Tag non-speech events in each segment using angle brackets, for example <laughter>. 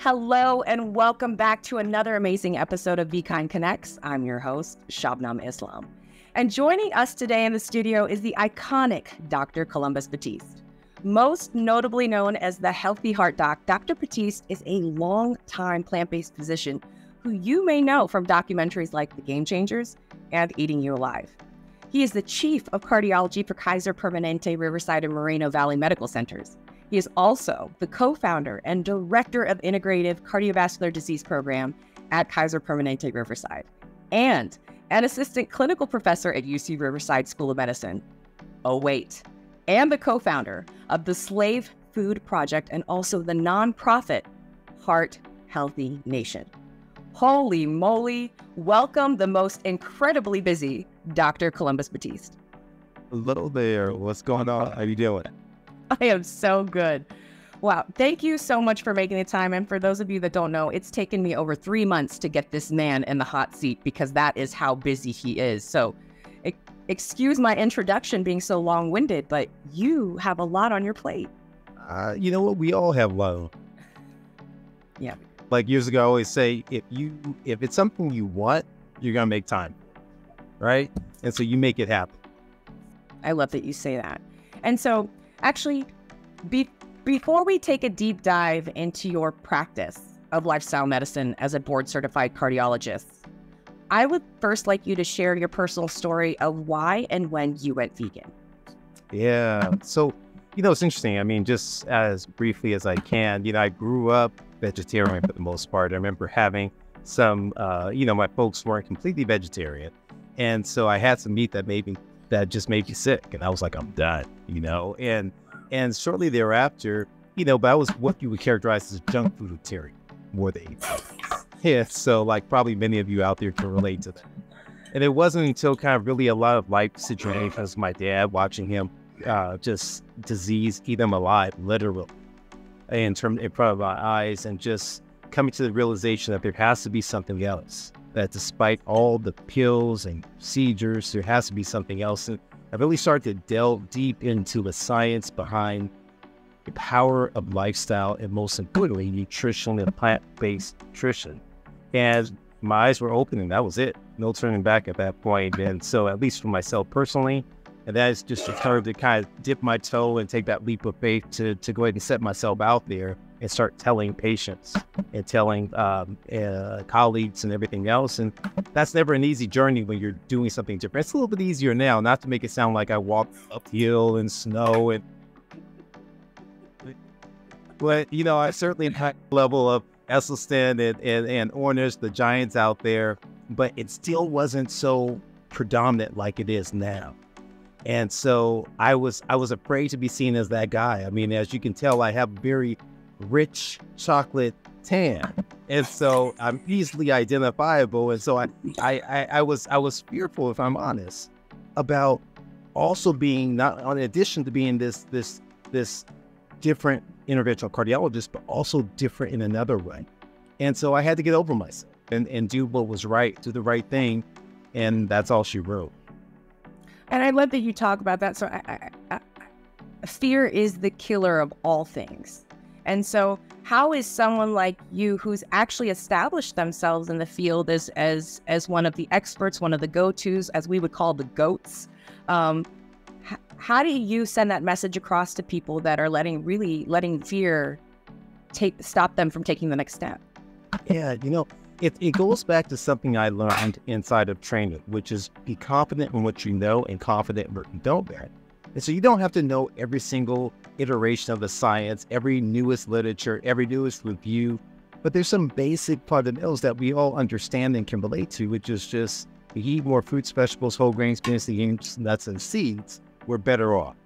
Hello and welcome back to another amazing episode of Kind Connects. I'm your host, Shabnam Islam. And joining us today in the studio is the iconic Dr. Columbus Batiste. Most notably known as the Healthy Heart Doc, Dr. Batiste is a long-time plant-based physician who you may know from documentaries like The Game Changers and Eating You Alive. He is the chief of cardiology for Kaiser Permanente Riverside and Moreno Valley Medical Centers. He is also the co founder and director of Integrative Cardiovascular Disease Program at Kaiser Permanente Riverside and an assistant clinical professor at UC Riverside School of Medicine. Oh, wait, and the co founder of the Slave Food Project and also the nonprofit Heart Healthy Nation. Holy moly, welcome the most incredibly busy Dr. Columbus Batiste. Hello there. What's going on? How you doing? <laughs> I am so good. Wow. Thank you so much for making the time. And for those of you that don't know, it's taken me over three months to get this man in the hot seat because that is how busy he is. So, excuse my introduction being so long winded, but you have a lot on your plate. Uh, you know what? We all have low. <laughs> Yeah. Like years ago, I always say, if you if it's something you want, you're gonna make time, right? And so you make it happen. I love that you say that. And so Actually, be- before we take a deep dive into your practice of lifestyle medicine as a board certified cardiologist, I would first like you to share your personal story of why and when you went vegan. Yeah. So, you know, it's interesting. I mean, just as briefly as I can, you know, I grew up vegetarian for the most part. I remember having some, uh, you know, my folks weren't completely vegetarian. And so I had some meat that made me that just made me sick. And I was like, I'm done, you know? And and shortly thereafter, you know, but I was what you would characterize as junk fooditarian more than. Yeah, so like probably many of you out there can relate to that. And it wasn't until kind of really a lot of life situations, my dad watching him uh, just disease eat him alive, literally, in term in front of my eyes, and just coming to the realization that there has to be something else that despite all the pills and procedures, there has to be something else. And I really started to delve deep into the science behind the power of lifestyle and most importantly, nutrition and plant-based nutrition. And my eyes were open and that was it. No turning back at that point. And so at least for myself personally, and that is just a term to kind of dip my toe and take that leap of faith to, to go ahead and set myself out there and start telling patients and telling um, uh, colleagues and everything else. And that's never an easy journey when you're doing something different. It's a little bit easier now, not to make it sound like I walk uphill in snow and. But you know, I certainly had a level of Esselstyn and, and, and Ornish, the giants out there, but it still wasn't so predominant like it is now. And so I was I was afraid to be seen as that guy. I mean, as you can tell, I have very rich chocolate tan. And so I'm easily identifiable. And so I, I, I, I was I was fearful, if I'm honest, about also being not in addition to being this this this different interventional cardiologist, but also different in another way. And so I had to get over myself and, and do what was right, do the right thing. And that's all she wrote. And I love that you talk about that. So I, I, I, fear is the killer of all things. And so, how is someone like you, who's actually established themselves in the field as as as one of the experts, one of the go-tos, as we would call the goats, um, h- how do you send that message across to people that are letting really letting fear take stop them from taking the next step? Yeah, you know, it, it goes back to something I learned inside of training, which is be confident in what you know and confident in what you don't know. And so you don't have to know every single iteration of the science, every newest literature, every newest review, but there's some basic fundamentals that we all understand and can relate to, which is just you eat more fruits, vegetables, whole grains, beans, nuts, and seeds, we're better off.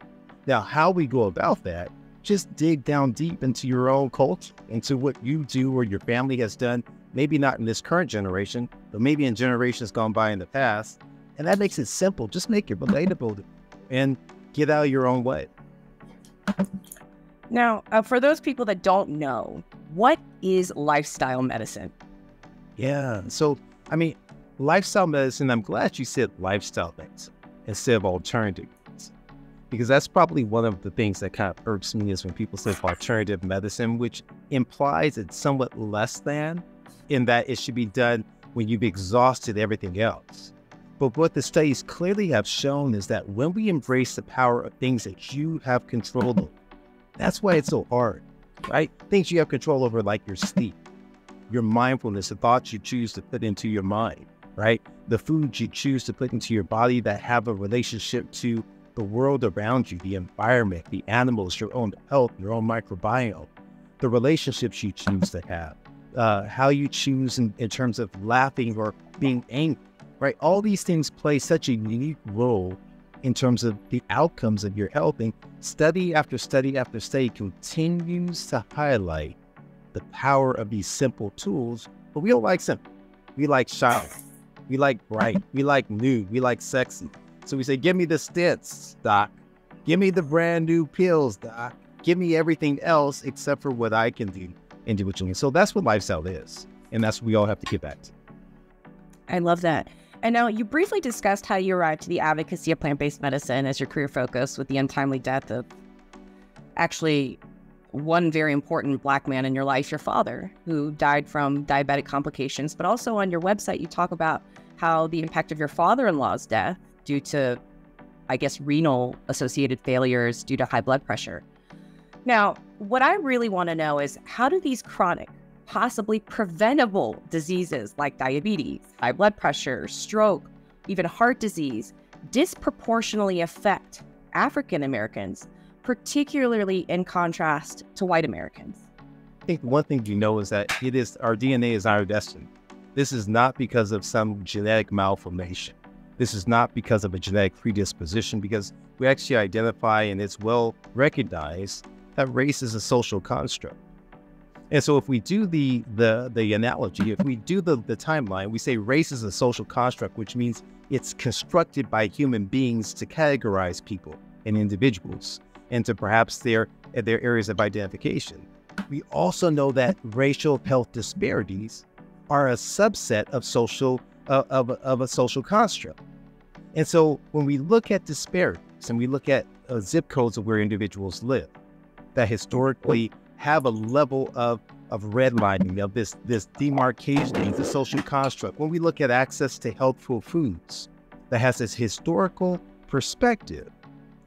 Now, how we go about that, just dig down deep into your own culture, into what you do or your family has done, maybe not in this current generation, but maybe in generations gone by in the past. And that makes it simple. Just make it relatable and get out of your own way. Now, uh, for those people that don't know, what is lifestyle medicine? Yeah. So, I mean, lifestyle medicine, I'm glad you said lifestyle medicine instead of alternative. medicine, because that's probably one of the things that kind of irks me is when people say alternative medicine, which implies it's somewhat less than in that it should be done when you've exhausted everything else. But what the studies clearly have shown is that when we embrace the power of things that you have control over, that's why it's so hard, right? Things you have control over, like your sleep, your mindfulness, the thoughts you choose to put into your mind, right? The foods you choose to put into your body that have a relationship to the world around you, the environment, the animals, your own health, your own microbiome, the relationships you choose to have, uh, how you choose in, in terms of laughing or being angry, right? All these things play such a unique role in terms of the outcomes of your health. And study after study after study continues to highlight the power of these simple tools, but we don't like simple. We like shiny. We like bright. <laughs> We like new. We like sexy. So we say, give me the stents, doc. Give me the brand new pills, doc. Give me everything else except for what I can do individually. So that's what lifestyle is. And that's what we all have to get back to. I love that. And now you briefly discussed how you arrived to the advocacy of plant based medicine as your career focus with the untimely death of actually one very important black man in your life, your father, who died from diabetic complications. But also on your website, you talk about how the impact of your father in law's death due to, I guess, renal associated failures due to high blood pressure. Now, what I really want to know is how do these chronic, possibly preventable diseases like diabetes, high blood pressure, stroke, even heart disease disproportionately affect African Americans, particularly in contrast to white Americans? I think one thing you know is that it is our DNA is our destiny. This is not because of some genetic malformation. This is not because of a genetic predisposition, because we actually identify and it's well recognized that race is a social construct. And so if we do the the the analogy, if we do the, the timeline, we say race is a social construct, which means it's constructed by human beings to categorize people and individuals into perhaps their their areas of identification. We also know that racial health disparities are a subset of social uh, of, of a social construct. And so when we look at disparities and we look at uh, zip codes of where individuals live that historically have a level of, of redlining, of this, this demarcation, the social construct, when we look at access to healthful foods that has this historical perspective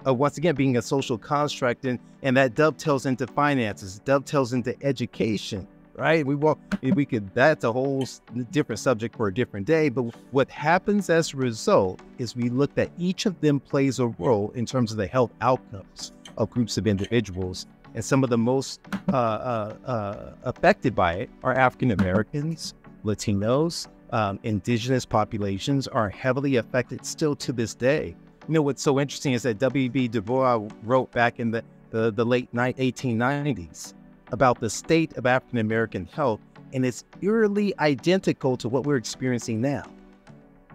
of once again being a social construct and, and that dovetails into finances, dovetails into education, right? We want we could that's a whole different subject for a different day. But what happens as a result is we look that each of them plays a role in terms of the health outcomes of groups of individuals. And some of the most uh, uh, uh, affected by it are African Americans, Latinos, um, indigenous populations are heavily affected still to this day. You know what's so interesting is that W.B. Du Bois wrote back in the, the, the late 1890s about the state of African American health, and it's eerily identical to what we're experiencing now.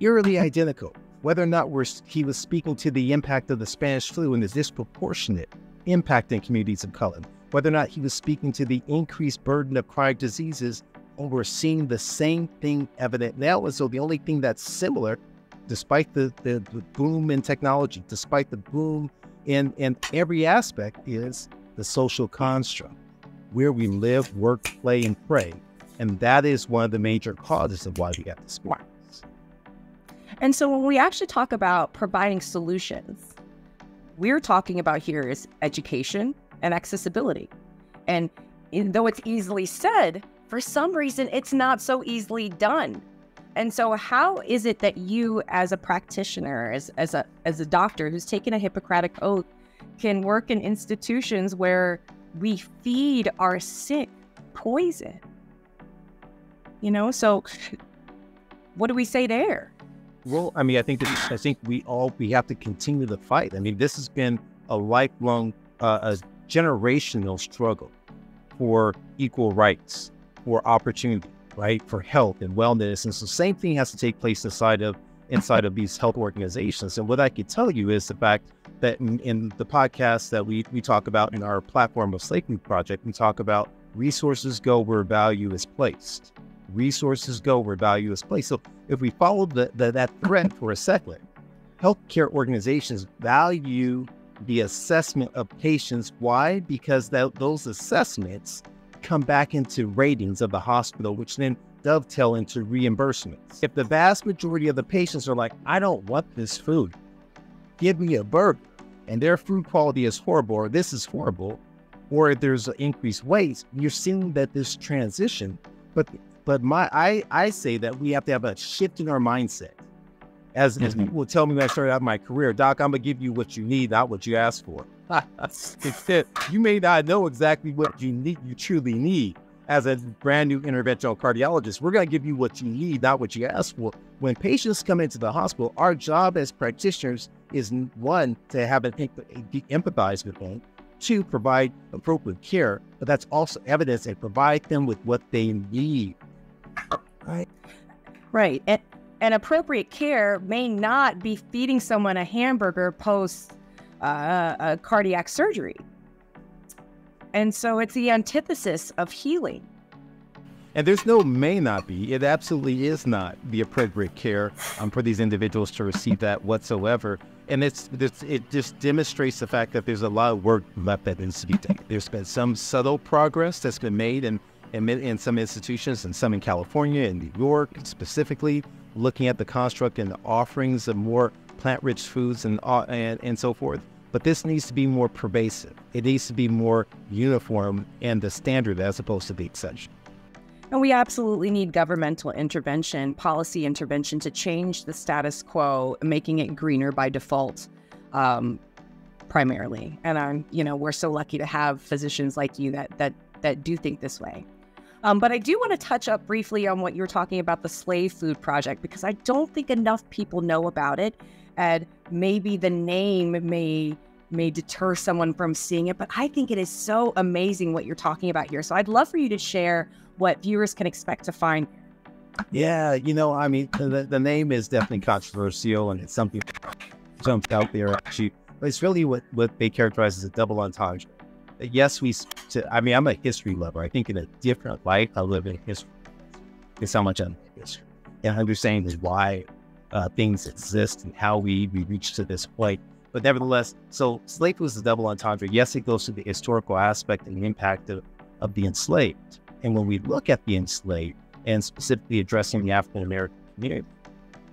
Eerily identical. Whether or not he was speaking to the impact of the Spanish flu and the disproportionate impact in communities of color, whether or not he was speaking to the increased burden of chronic diseases, and we're seeing the same thing evident now. And so the only thing that's similar, despite the, the, the boom in technology, despite the boom in, in every aspect, is the social construct where we live, work, play, and pray. And that is one of the major causes of why we have this. And so when we actually talk about providing solutions, we're talking about here is education and accessibility. And though it's easily said, for some reason it's not so easily done. And so how is it that you as a practitioner, as, as a as a doctor who's taken a Hippocratic oath, can work in institutions where we feed our sick poison. You know, so what do we say there? Well, I mean, I think that, I think we all we have to continue the fight. I mean, this has been a lifelong, uh, a generational struggle for equal rights, for opportunity, right, for health and wellness, and so the same thing has to take place inside of inside of these health organizations. And what I can tell you is the fact that in, in the podcast that we, we talk about in our platform of Slavery Project, we talk about resources go where value is placed. Resources go where value is placed. So if we follow the, the, that thread for a second, healthcare organizations value the assessment of patients. Why? Because that, those assessments come back into ratings of the hospital, which then dovetail into reimbursements. If the vast majority of the patients are like, I don't want this food, give me a burger, and their food quality is horrible, or this is horrible, or if there's increased waste, you're seeing that this transition. But but my I I say that we have to have a shift in our mindset. As, mm-hmm. as people will tell me when I started out my career, Doc, I'm gonna give you what you need, not what you ask for. <laughs> Instead, you may not know exactly what you need, you truly need. As a brand new interventional cardiologist, we're gonna give you what you need, not what you ask for. When patients come into the hospital, our job as practitioners is one to have an empathize with them, two provide appropriate care, but that's also evidence and provide them with what they need. Right. Right. And, and appropriate care may not be feeding someone a hamburger post uh, a cardiac surgery. And so it's the antithesis of healing. And there's no may not be. It absolutely is not the appropriate care um, for these individuals to receive that whatsoever. And it's, it's, it just demonstrates the fact that there's a lot of work left that needs to be done. There's been some subtle progress that's been made in, in, in some institutions and some in California and New York specifically, looking at the construct and the offerings of more plant-rich foods and, uh, and, and so forth. But this needs to be more pervasive. It needs to be more uniform and the standard as opposed to the exception. And we absolutely need governmental intervention, policy intervention to change the status quo, making it greener by default, um, primarily. And I'm, you know, we're so lucky to have physicians like you that that that do think this way. Um, but I do want to touch up briefly on what you were talking about the slave food project because I don't think enough people know about it, and maybe the name may may deter someone from seeing it. But I think it is so amazing what you're talking about here. So I'd love for you to share what viewers can expect to find. Yeah, you know, I mean, the, the name is definitely controversial and it's something jumped out there actually. It's really what, what they characterize as a double entendre. Yes, we, I mean, I'm a history lover. I think in a different light, I live in history. It's how much I'm history. And understanding is why uh, things exist and how we, we reach to this point. But nevertheless, so slave was a double entendre. Yes, it goes to the historical aspect and the impact of, of the enslaved. And when we look at the enslaved and specifically addressing the African American community,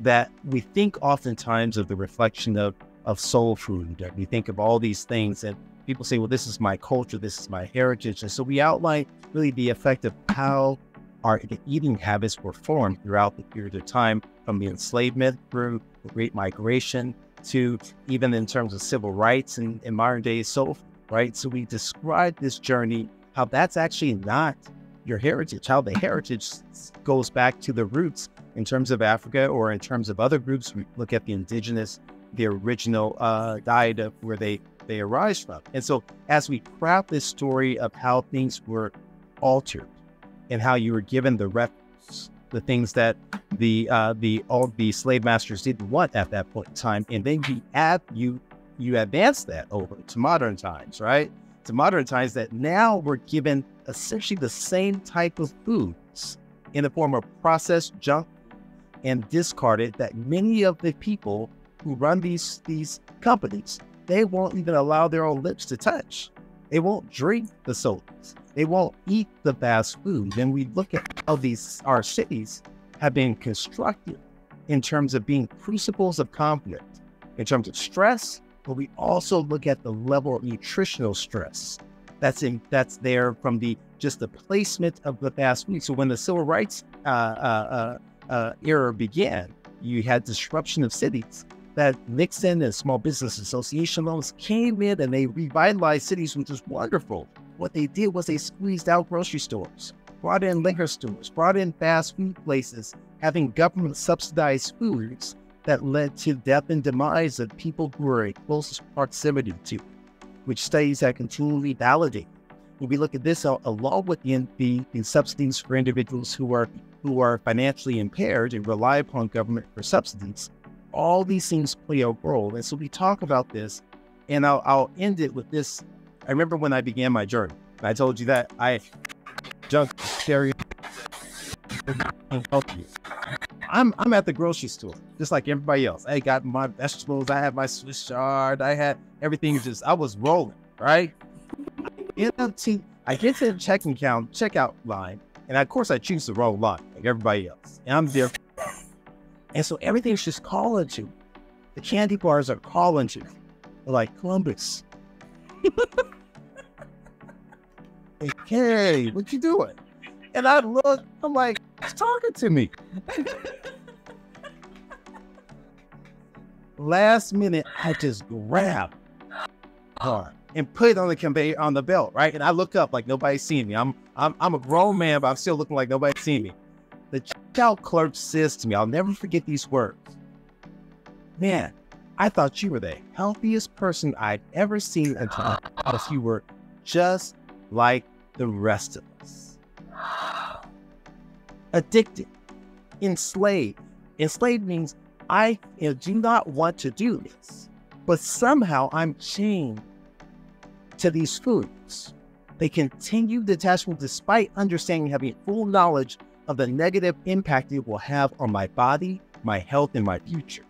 that we think oftentimes of the reflection of, of soul food. We think of all these things and people say, well, this is my culture, this is my heritage. And so we outline really the effect of how our eating habits were formed throughout the period of time from the enslavement through the Great Migration to even in terms of civil rights and, in modern day soul, right? So we describe this journey, how that's actually not your heritage, how the heritage goes back to the roots in terms of Africa or in terms of other groups. We look at the indigenous, the original uh, diet of where they, they arise from. And so as we craft this story of how things were altered and how you were given the reference, the things that the uh, the all the slave masters didn't want at that point in time, and then you add you you advance that over to modern times, right? To modern times that now we're given essentially the same type of foods in the form of processed junk and discarded that many of the people who run these these companies they won't even allow their own lips to touch. They won't drink the sodas. They won't eat the fast food. And we look at how these our cities have been constructed in terms of being crucibles of conflict, in terms of stress, but we also look at the level of nutritional stress that's in that's there from the just the placement of the fast food. So when the civil rights uh, uh, uh, uh era began, you had disruption of cities. That Nixon and Small Business Association loans came in and they revitalized cities, which is wonderful. What they did was they squeezed out grocery stores brought in liquor stores, brought in fast food places, having government subsidized foods that led to death and demise of people who were in closest proximity to, which studies have continually validated. When we look at this along with the, the, the subsidies for individuals who are who are financially impaired and rely upon government for subsidies, all these things play a role. And so we talk about this, and I'll, I'll end it with this. I remember when I began my journey. I told you that I junk stereo. I'm I'm at the grocery store, just like everybody else. I got my vegetables, I had my Swiss chard, I had everything just I was rolling, right? I get to I get to the checking count, checkout line, and of course I choose the wrong line, like everybody else. And I'm there. And so everything's just calling to me. The candy bars are calling to. They're like Columbus. <laughs> hey, what you doing? And I look, I'm like, it's talking to me. <laughs> Last minute, I just grab her and put it on the conveyor on the belt, right? And I look up like nobody's seeing me. I'm I'm I'm a grown man, but I'm still looking like nobody's seeing me. The checkout clerk says to me, I'll never forget these words. Man, I thought you were the healthiest person I'd ever seen until because <sighs> you were just like the rest of us. Addicted, enslaved. Enslaved means I you know, do not want to do this, but somehow I'm chained to these foods. They continue the attachment despite understanding having full knowledge of the negative impact it will have on my body, my health, and my future.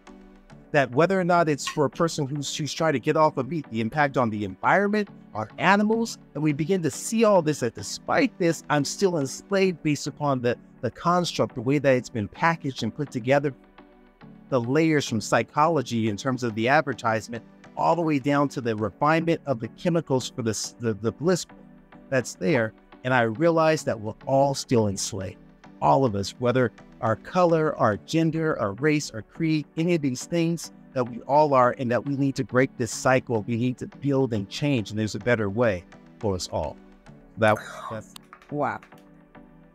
That whether or not it's for a person who's, who's trying to get off of meat, the impact on the environment, on animals, and we begin to see all this that despite this, I'm still enslaved based upon the, the construct, the way that it's been packaged and put together, the layers from psychology in terms of the advertisement, all the way down to the refinement of the chemicals for the, the, the bliss that's there. And I realize that we're all still enslaved all of us, whether our color, our gender, our race, our creed, any of these things that we all are, and that we need to break this cycle. We need to build and change, and there's a better way for us all. That that's wow,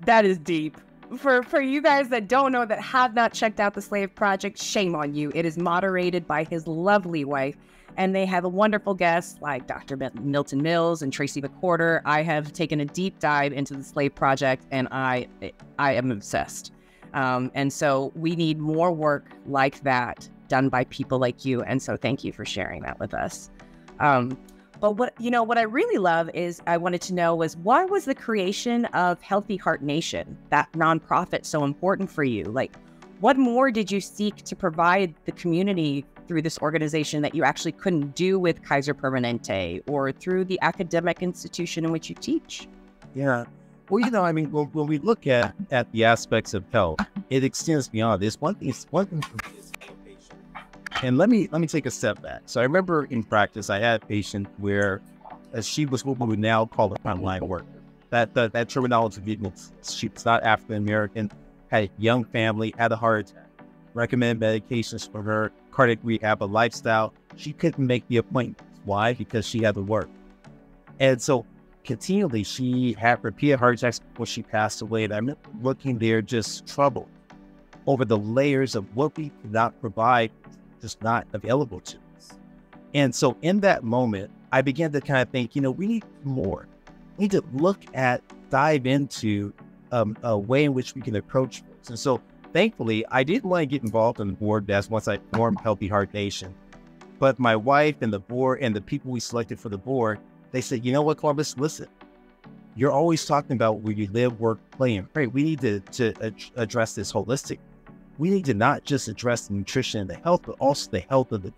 that is deep. For for you guys that don't know that have not checked out the Slave Project, shame on you. It is moderated by his lovely wife and they have a wonderful guest like Dr. Milton Mills and Tracye McQuirter. I have taken a deep dive into the Slave Project, and I I am obsessed. Um, and so we need more work like that done by people like you. And so thank you for sharing that with us. Um, but what you know, what I really love is I wanted to know was why was the creation of Healthy Heart Nation, that nonprofit, so important for you? Like, what more did you seek to provide the community through this organization that you actually couldn't do with Kaiser Permanente or through the academic institution in which you teach? Yeah. Well, you know, I mean, when, when we look at, at the aspects of health, it extends beyond this. One thing, one thing and let me let me take a step back. So I remember in practice, I had a patient where uh, she was what we would now call a frontline worker. That that, that terminology she was not African American, had a young family, had a heart attack recommend medications for her cardiac rehab, a lifestyle. She couldn't make the appointments. Why? Because she had to work. And so continually she had repeated heart attacks before she passed away. And I'm looking there just troubled over the layers of what we could not provide, just not available to us. And so in that moment, I began to kind of think, you know, we need more. We need to look at, dive into um, a way in which we can approach this. And so thankfully, I didn't want to get involved in the board desk once I formed Healthy Heart Nation. But my wife and the board and the people we selected for the board, they said, you know what, Columbus, listen, you're always talking about where you live, work, play, and pray. We need to, to ad- address this holistic. We need to not just address the nutrition and the health, but also the health of the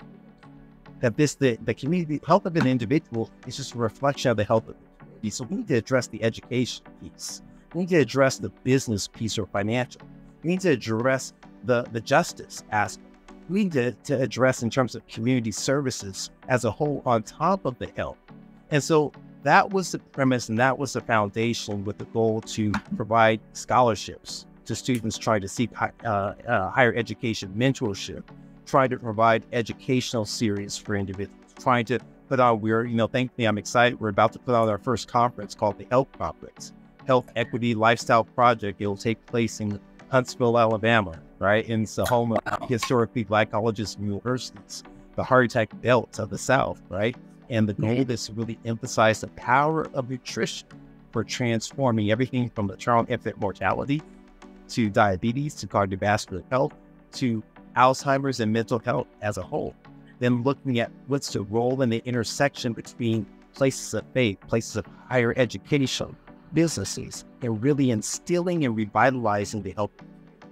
that this the, the community health of an individual is just a reflection of the health of the community. So we need to address the education piece. We need to address the business piece or financial. We need to address the, the justice aspect. We need to, to address in terms of community services as a whole on top of the health. And so that was the premise and that was the foundation with the goal to provide scholarships to students trying to seek uh, uh, higher education mentorship, trying to provide educational series for individuals, trying to put on, we're, you know, thankfully I'm excited. We're about to put on our first conference called the Health Conference, Health Equity Lifestyle Project. It will take place in Huntsville, Alabama, right? In the home of historically black colleges and universities, the heart attack belt of the South, right? And the goal is to really emphasize the power of nutrition for transforming everything from maternal infant mortality to diabetes to cardiovascular health to Alzheimer's and mental health as a whole. Then looking at what's the role in the intersection between places of faith, places of higher education, businesses and really instilling and revitalizing the health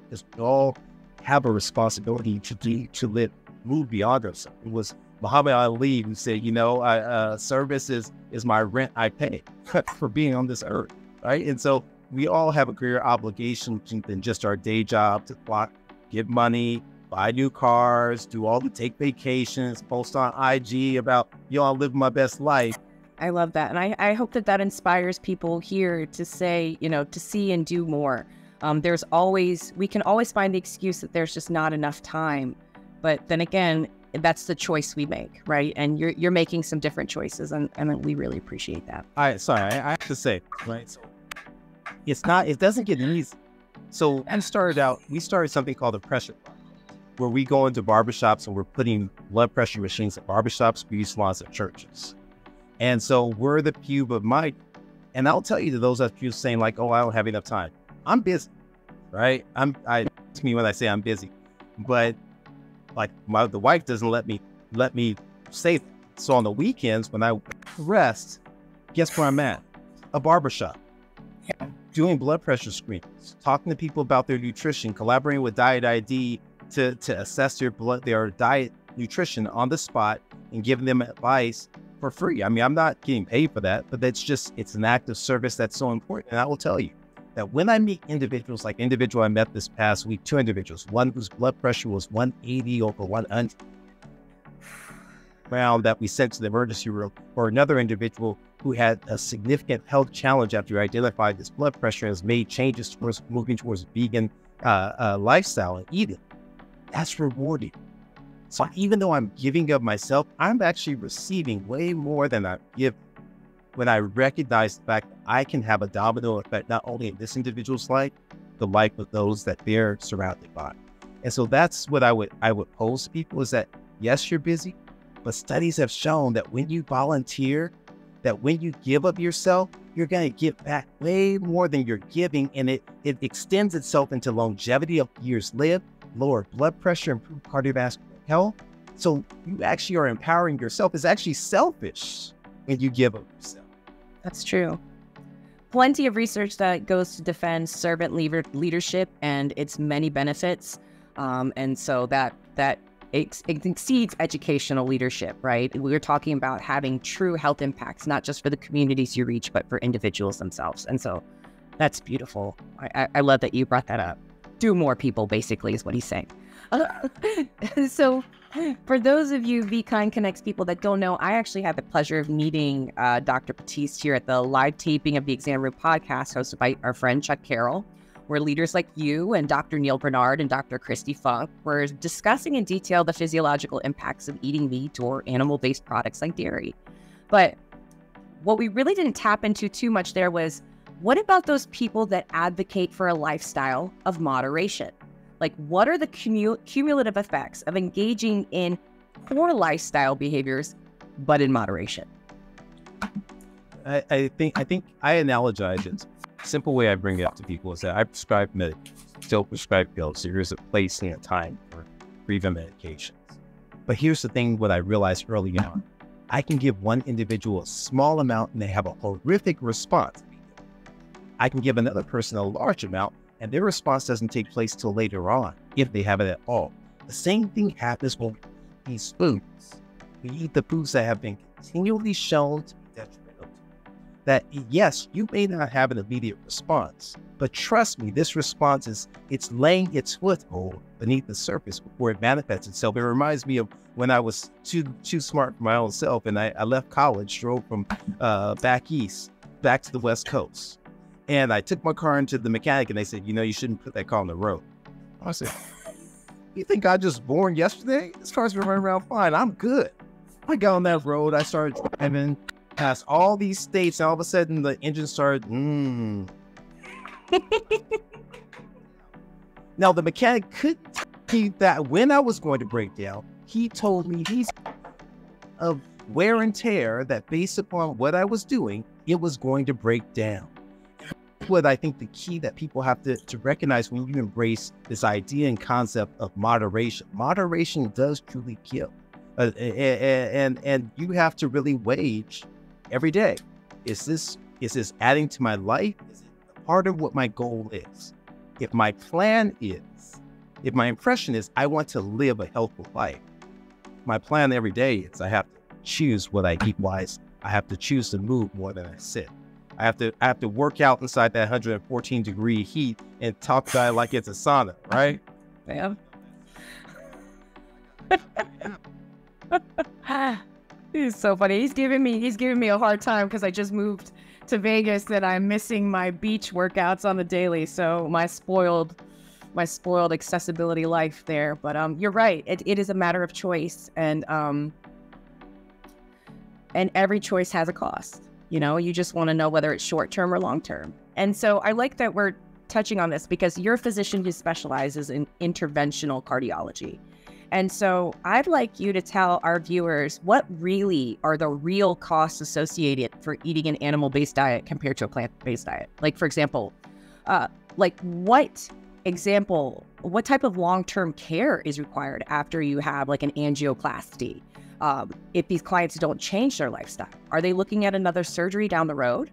because we all have a responsibility to do, to live, move beyond ourselves. It was Muhammad Ali who said, you know, I, uh, service is, is my rent I pay <laughs> for being on this earth, right? And so we all have a greater obligation than just our day job to block, give money, buy new cars, do all the take vacations, post on IG about, yo, I'm living my best life. I love that. And I, I hope that that inspires people here to say, you know, to see and do more. Um, there's always, we can always find the excuse that there's just not enough time. But then again, that's the choice we make, right? And you're you're making some different choices, and, and we really appreciate that. I sorry, I, I have to say, right? So it's not, it doesn't get easy. So we started out, we started something called a pressure where we go into barbershops and we're putting blood pressure machines at barbershops, beauty salons, and churches. And so we're the cube of might. And I'll tell you to those of you saying like, "Oh, I don't have enough time." I'm busy, right? I'm. I to me when I say I'm busy, but like my the wife doesn't let me let me say. That. So on the weekends when I rest, guess where I'm at? A barbershop. Yeah. Doing blood pressure screens, talking to people about their nutrition, collaborating with Diet ID to, to assess their blood, their diet nutrition on the spot and giving them advice for free. I mean, I'm not getting paid for that, but that's just, it's an act of service that's so important. And I will tell you that when I meet individuals, like individual I met this past week, two individuals, one whose blood pressure was 180 over 100, round that we sent to the emergency room, or another individual who had a significant health challenge after you identified this blood pressure has made changes towards moving towards vegan uh, uh, lifestyle and eating. That's rewarding. So even though I'm giving of myself, I'm actually receiving way more than I give when I recognize the fact that I can have a domino effect not only in this individual's life, the life of those that they're surrounded by. And so that's what I would I would pose to people is that yes, you're busy, but studies have shown that when you volunteer, that when you give of yourself, you're going to give back way more than you're giving. And it, it extends itself into longevity of years lived, lower blood pressure, improved cardiovascular health. So you actually are empowering yourself. It's actually selfish when you give of yourself. That's true. Plenty of research that goes to defend servant leader leadership and its many benefits. Um, and so that that it, it exceeds educational leadership, right? We're talking about having true health impacts, not just for the communities you reach, but for individuals themselves. And so that's beautiful. I, I love that you brought that up. Do more people, basically, is what he's saying. <laughs> So, for those of you Vkind Connects people that don't know, I actually had the pleasure of meeting uh, Dr. Batiste here at the live taping of the Exam Room podcast hosted by our friend Chuck Carroll where leaders like you and Dr. Neal Barnard and Dr. Kristi Funk were discussing in detail the physiological impacts of eating meat or animal based products like dairy. But what we really didn't tap into too much there was what about those people that advocate for a lifestyle of moderation? Like, what are the cumulative effects of engaging in poor lifestyle behaviors, but in moderation? I, I think I think I analogize it simple way I bring it up to people is that I prescribe medications, still prescribe pills. So there's a place and a time for prevent medications. But here's the thing what I realized early on. I can give one individual a small amount and they have a horrific response. I can give another person a large amount and their response doesn't take place till later on, if they have it at all. The same thing happens with these foods. We eat the foods that have been continually shown to be detrimental. that yes, you may not have an immediate response, but trust me, this response is it's laying its foothold beneath the surface before it manifests itself. It reminds me of when I was too too smart for my own self, and I, I left college, drove from uh, back east back to the west coast, and I took my car into the mechanic, and they said, you know, you shouldn't put that car on the road. I said, <laughs> you think I just born yesterday? This car's been running around fine. I'm good. I got on that road. I started driving past all these states, and all of a sudden the engine started. Mm. <laughs> now the mechanic could see that when I was going to break down, he told me he's of wear and tear that based upon what I was doing, it was going to break down. What I think the key that people have to, to recognize when you embrace this idea and concept of moderation, moderation does truly kill. Uh, and, and and you have to really wage every day. Is this is this adding to my life? Is it part of what my goal is? If my plan is if my impression is I want to live a healthful life, my plan every day is I have to choose what I eat wise. I have to choose to move more than I sit. I have to I have to work out inside that 114 degree heat and talk about it like it's a sauna, right? Yeah. he's <laughs> so funny. He's giving me he's giving me a hard time because I just moved to Vegas and I'm missing my beach workouts on the daily. So my spoiled my spoiled accessibility life there. But um you're right. It, it is a matter of choice and um and every choice has a cost. You know, you just want to know whether it's short term or long term. And so I like that we're touching on this because you're a physician who specializes in interventional cardiology. And so I'd like you to tell our viewers what really are the real costs associated for eating an animal based diet compared to a plant based diet. Like, for example, uh, like what example, what type of long term care is required after you have like an angioplasty? Um, if these clients don't change their lifestyle, are they looking at another surgery down the road?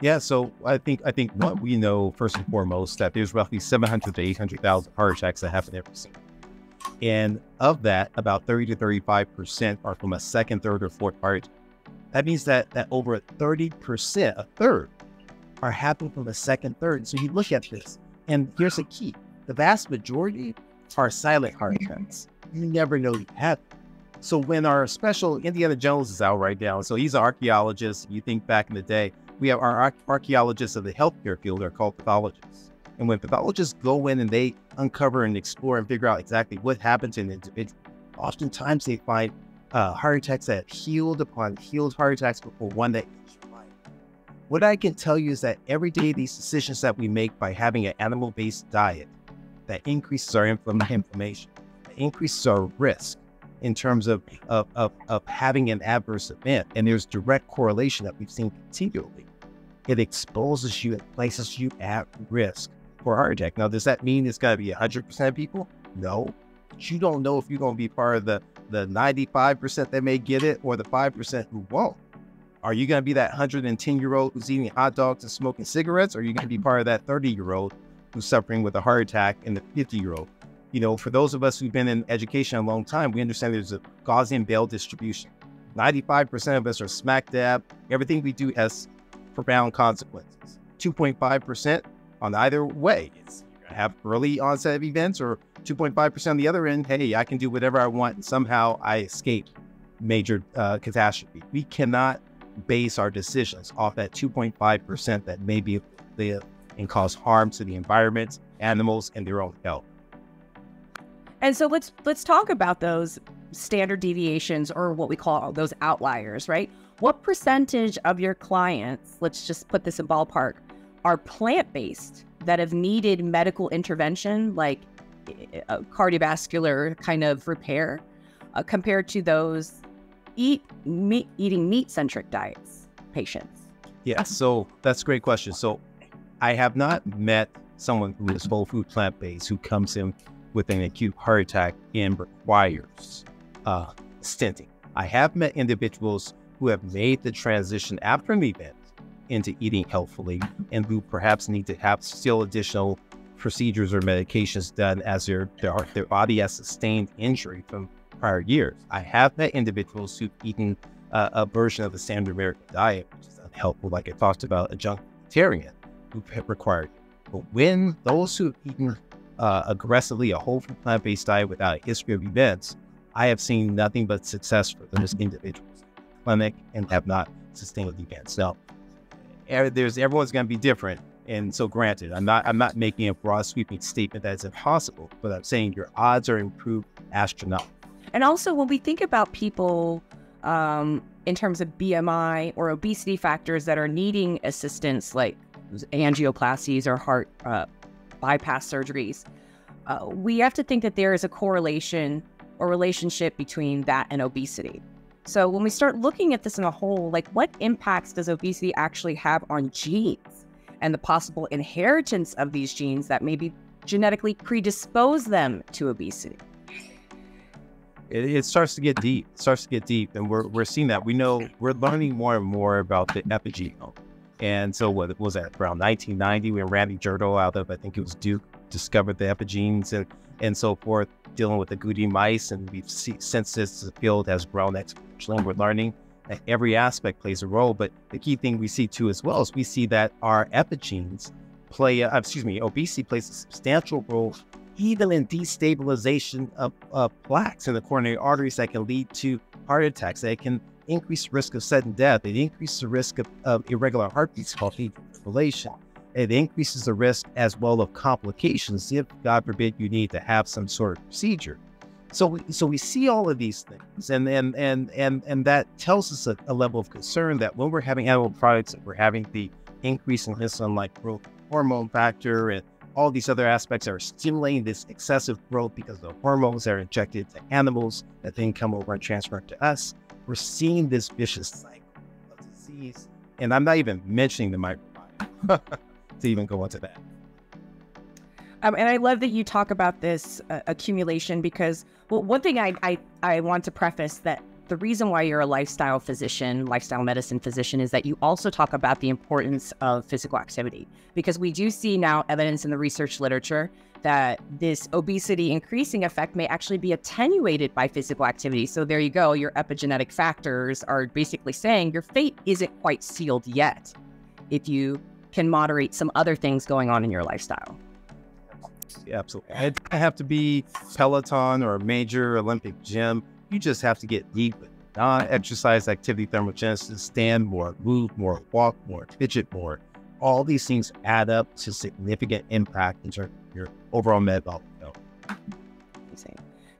Yeah, so I think I think what we know first and foremost that there's roughly 700 to 800,000 heart attacks that happen every single and of that, about 30 to 35% are from a second, third, or fourth heart. That means that, that over 30%, a third, are happening from a second, third. So you look at this, and here's the key the vast majority are silent heart attacks. You never know you have. So when our special Indiana Jones is out right now, so he's an archaeologist. You think back in the day, we have our archaeologists of the healthcare field are called pathologists. And when pathologists go in and they uncover and explore and figure out exactly what happens in an individual, oftentimes they find uh, heart attacks that healed upon healed heart attacks before one that what I can tell you is that every day these decisions that we make by having an animal-based diet that increases our inflammation, that increases our risk in terms of, of, of, of having an adverse event. And there's direct correlation that we've seen continually. It exposes you, it places you at risk for heart attack. Now, does that mean it's got to be 100% of people? No. You don't know if you're going to be part of the, the 95% that may get it or the 5% who won't. Are you going to be that 110 year old who's eating hot dogs and smoking cigarettes? Or are you going to be part of that 30 year old who's suffering with a heart attack and the 50 year old? You know, for those of us who've been in education a long time, we understand there's a Gaussian Bell distribution. 95% of us are smack dab. Everything we do has profound consequences. 2.5% on either way. It's have early onset of events or 2.5% on the other end. Hey, I can do whatever I want. And somehow I escape major uh, catastrophe. We cannot base our decisions off that 2.5% that may be live and cause harm to the environment, animals, and their own health. And so let's let's talk about those standard deviations or what we call those outliers, right? What percentage of your clients, let's just put this in ballpark, are plant based that have needed medical intervention, like a cardiovascular kind of repair, uh, compared to those eat meat, eating meat centric diets patients? Yeah, so that's a great question. So I have not met someone who is whole food plant based who comes in with an acute heart attack and requires uh, stenting. I have met individuals who have made the transition after an event into eating healthfully and who perhaps need to have still additional procedures or medications done as their, their, their body has sustained injury from prior years. I have met individuals who've eaten uh, a version of the standard American diet, which is unhelpful, like I talked about, a junk vegetarian who required. But when those who've eaten uh, aggressively a whole plant based diet without a history of events, I have seen nothing but success for those individuals clinic and have not sustained events. Now, there's everyone's going to be different. And so, granted, I'm not I'm not making a broad sweeping statement that it's impossible, but I'm saying your odds are improved astronomical. And also, when we think about people um, in terms of BMI or obesity factors that are needing assistance, like angioplasties or heart uh, bypass surgeries, uh, we have to think that there is a correlation or relationship between that and obesity. So when we start looking at this in a whole, like what impacts does obesity actually have on genes and the possible inheritance of these genes that maybe genetically predispose them to obesity? It, it, starts to get deep. It starts to get deep, and we're we're seeing that. We know we're learning more and more about the epigenome. And so, what was that around 1990 when Randy Jirtle out of I think it was Duke discovered the epigenes and, and so forth, dealing with agouti mice. And we've seen since this field has grown exponentially, we're learning that every aspect plays a role. But the key thing we see too as well is we see that our epigenes play, uh, excuse me, obesity plays a substantial role even in destabilization of, of plaques in the coronary arteries that can lead to heart attacks. That can increase the risk of sudden death. It increases the risk of, of irregular heartbeats called fibrillation. It increases the risk as well of complications if, God forbid, you need to have some sort of procedure. So we, so we see all of these things, and and and and and that tells us a, a level of concern that when we're having animal products, we're having the increase in insulin like growth hormone factor and all these other aspects are stimulating this excessive growth because the hormones are injected to animals that then come over and transfer to us. We're seeing this vicious cycle of disease, and I'm not even mentioning the microbiome <laughs> to even go into that. Um, and I love that you talk about this uh, accumulation because, well, one thing I, I, I want to preface that the reason why you're a lifestyle physician, lifestyle medicine physician, is that you also talk about the importance of physical activity. Because we do see now evidence in the research literature that this obesity increasing effect may actually be attenuated by physical activity. So there you go. Your epigenetic factors are basically saying your fate isn't quite sealed yet if you can moderate some other things going on in your lifestyle. Yeah, absolutely. I have to be Peloton or a major Olympic gym. You just have to get deep non-exercise activity thermogenesis, stand more, move more, walk more, fidget more. All these things add up to significant impact in terms your overall metabolic health.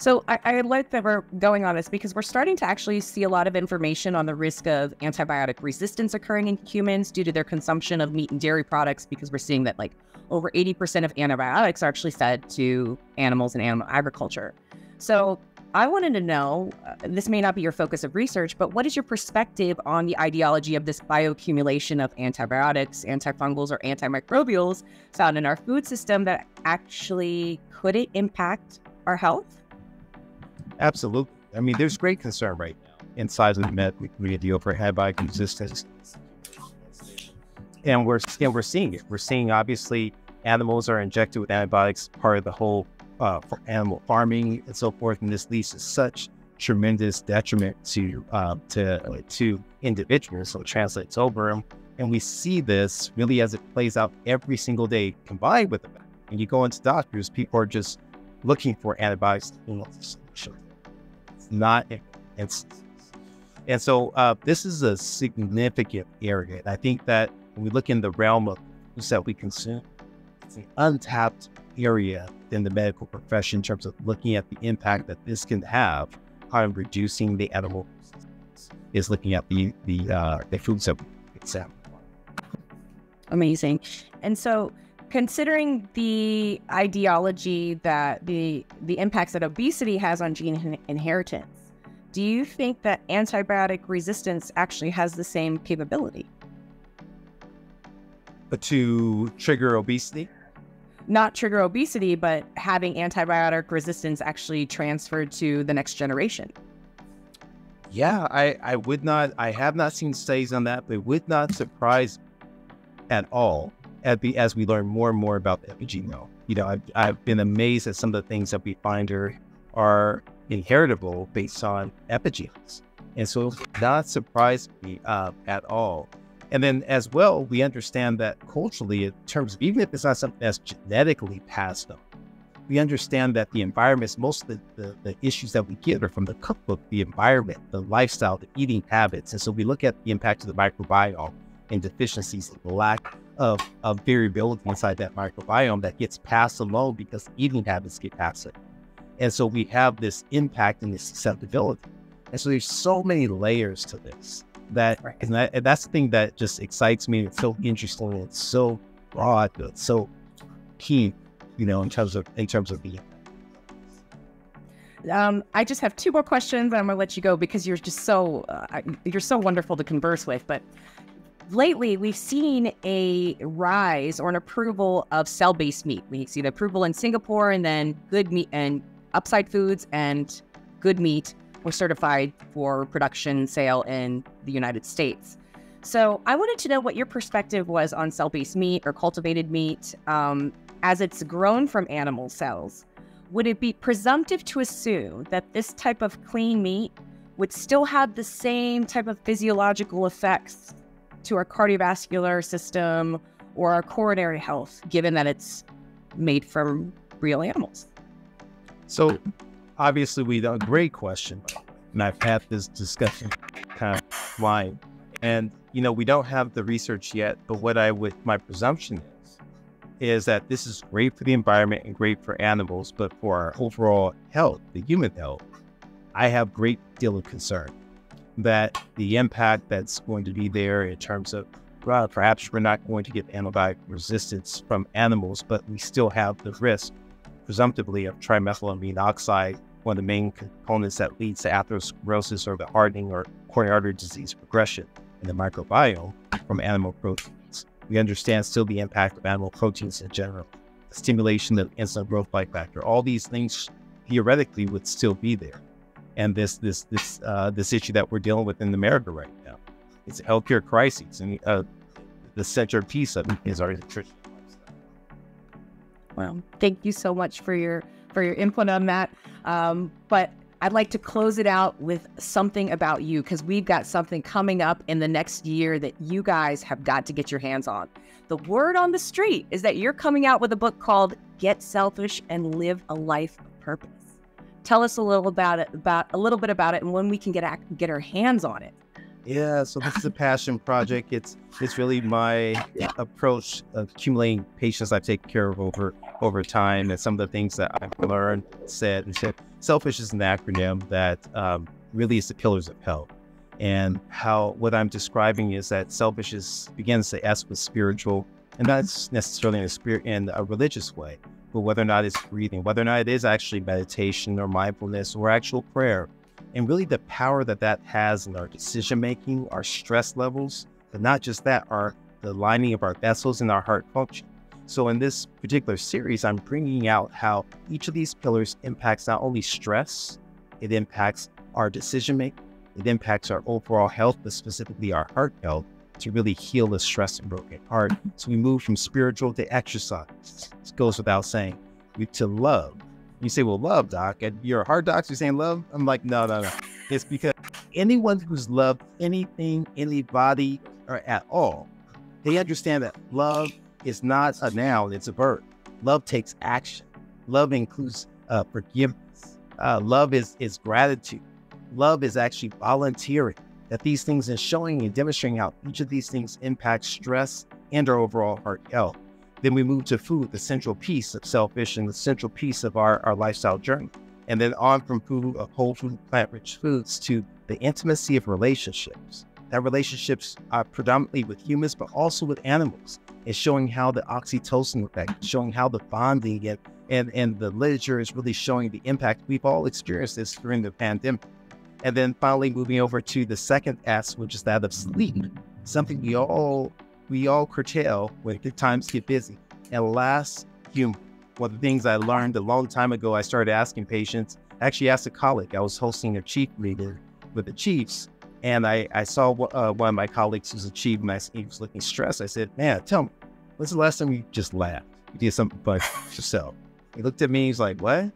So I, I like that we're going on this because we're starting to actually see a lot of information on the risk of antibiotic resistance occurring in humans due to their consumption of meat and dairy products because we're seeing that like over 80% of antibiotics are actually fed to animals in animal agriculture. So I wanted to know uh, this may not be your focus of research, but what is your perspective on the ideology of this bioaccumulation of antibiotics, antifungals, or antimicrobials found in our food system that actually could it impact our health? Absolutely. I mean, there's great concern right now inside of the medical community over antibiotic. And we're, and we're seeing it. We're seeing, obviously, animals are injected with antibiotics, part of the whole uh, for animal farming and so forth. And this leads to such tremendous detriment to uh, to to individuals. So it translates over. And we see this really as it plays out every single day combined with the fact. You go into doctors, people are just looking for antibiotics. It's not instances. And so uh, this is a significant area. And I think that when we look in the realm of foods that we consume, it's an untapped area in the medical profession in terms of looking at the impact that this can have on reducing the animal is looking at the the uh, the foods that we accept. Amazing. And so considering the ideology that the the impacts that obesity has on gene inheritance, do you think that antibiotic resistance actually has the same capability? But to trigger obesity? Not trigger obesity, but having antibiotic resistance actually transferred to the next generation. Yeah, I, I would not, I have not seen studies on that, but it would not surprise at all as we, as we learn more and more about the epigenome. You know, I've, I've been amazed at some of the things that we find are, are inheritable based on epigenes. And so it not surprise me uh, at all. And then as well, we understand that culturally, in terms of even if it's not something that's genetically passed on, we understand that the environments, most of the, the, the, issues that we get are from the cookbook, the environment, the lifestyle, the eating habits. And so we look at the impact of the microbiome and deficiencies, the lack of, of variability inside that microbiome that gets passed along because eating habits get passed. And so we have this impact and this susceptibility. And so there's so many layers to this that, right. and, that and that's the thing that just excites me. It's so interesting. It's so broad. It's so key, you know, in terms of in terms of the um, I just have two more questions, and I'm gonna let you go because you're just so uh, you're so wonderful to converse with. But lately, we've seen a rise or an approval of cell-based meat. We see the approval in Singapore, and then Good Meat and Upside Foods and Good Meat were certified for production sale in the United States. So I wanted to know what your perspective was on cell-based meat or cultivated meat. Um, as it's grown from animal cells, would it be presumptive to assume that this type of clean meat would still have the same type of physiological effects to our cardiovascular system or our coronary health, given that it's made from real animals? So, obviously, we don't a great question, and I've had this discussion kind of line, and you know, we don't have the research yet, but what I would my presumption is is that this is great for the environment and great for animals, but for our overall health, the human health, I have great deal of concern that the impact that's going to be there in terms of well, perhaps we're not going to get antibiotic resistance from animals, but we still have the risk, presumptively, of trimethylamine oxide, one of the main components that leads to atherosclerosis or the hardening or coronary artery disease progression in the microbiome from animal proteins. We understand still the impact of animal proteins in general, the stimulation of insulin growth factor. All these things theoretically would still be there and this this this uh, this issue that we're dealing with in America right now. It's a healthcare crisis, and uh, the centerpiece of it is our nutrition. Well, thank you so much for your for your input on that. Um, but I'd like to close it out with something about you because we've got something coming up in the next year that you guys have got to get your hands on. The word on the street is that you're coming out with a book called Get Selfish and Live a Life of Purpose. Tell us a little about it, about a little bit about it, and when we can get get our hands on it. Yeah, so this is a passion project. It's it's really my approach of accumulating patients I've taken care of over over time, and some of the things that I've learned, said, and said. Selfish is an acronym that um, really is the pillars of health, and how what I'm describing is that selfish is begins to S with spiritual, and that's necessarily in a spirit in a religious way but whether or not it's breathing, whether or not it is actually meditation or mindfulness or actual prayer, and really the power that that has in our decision making, our stress levels, but not just that, our the lining of our vessels and our heart function. So in this particular series, I'm bringing out how each of these pillars impacts not only stress, it impacts our decision making, it impacts our overall health, but specifically our heart health, to really heal the stress and broken heart. Mm-hmm. So we move from spiritual to exercise. It goes without saying. We to love. You say, well, love, doc. And you're a heart doc, you're saying love? I'm like, no, no, no. It's because anyone who's loved anything, anybody, or at all, they understand that love is not a noun, it's a verb. Love takes action. Love includes uh, forgiveness. Uh, love is, is gratitude. Love is actually volunteering that these things and showing and demonstrating how each of these things impact stress and our overall heart health. Then we move to food, the central piece of selfish and the central piece of our, our lifestyle journey. And then on from food of whole food, plant rich foods to the intimacy of relationships. That relationships are predominantly with humans, but also with animals. And showing how the oxytocin effect, showing how the bonding and, and, and the literature is really showing the impact. We've all experienced this during the pandemic and then finally moving over to the second S, which is that of sleep, something we all we all curtail when good times get busy. And last, humor. One of the things I learned a long time ago, I started asking patients. I actually asked a colleague. I was hosting a chief meeting with the chiefs, and I, I saw uh, one of my colleagues was a chief, and I, he was looking stressed. I said, "Man, tell me, when's the last time you just laughed? You did something for <laughs> yourself?" He looked at me. He's like, "What?"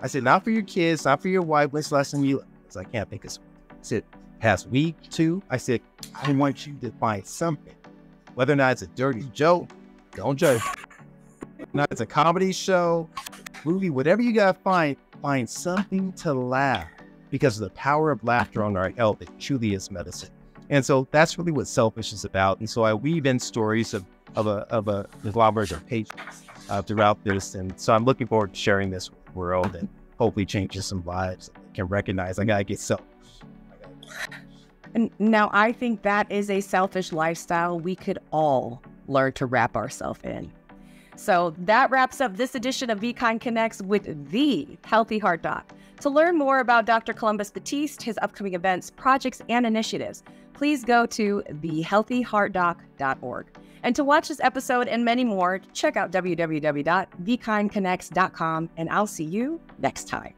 I said, "Not for your kids, not for your wife. When's the last time you?" I can't think of. I said, past week, two. I said, I want you to find something, whether or not it's a dirty joke, don't judge. not it's a comedy show, movie, whatever you gotta find, find something to laugh because the power of laughter on our health. It truly is medicine. And so that's really what selfish is about. And so I weave in stories of, of a of a conglomerate of patients uh, throughout this. And so I'm looking forward to sharing this with the world and hopefully changes some lives can recognize I gotta get selfish. And now I think that is a selfish lifestyle we could all learn to wrap ourselves in. So that wraps up this edition of VKind Connects with the Healthy Heart Doc. To learn more about Dr. Columbus Batiste, his upcoming events, projects, and initiatives, please go to thehealthyheartdoc.org. And to watch this episode and many more, check out www.vkindconnects.com, and I'll see you next time.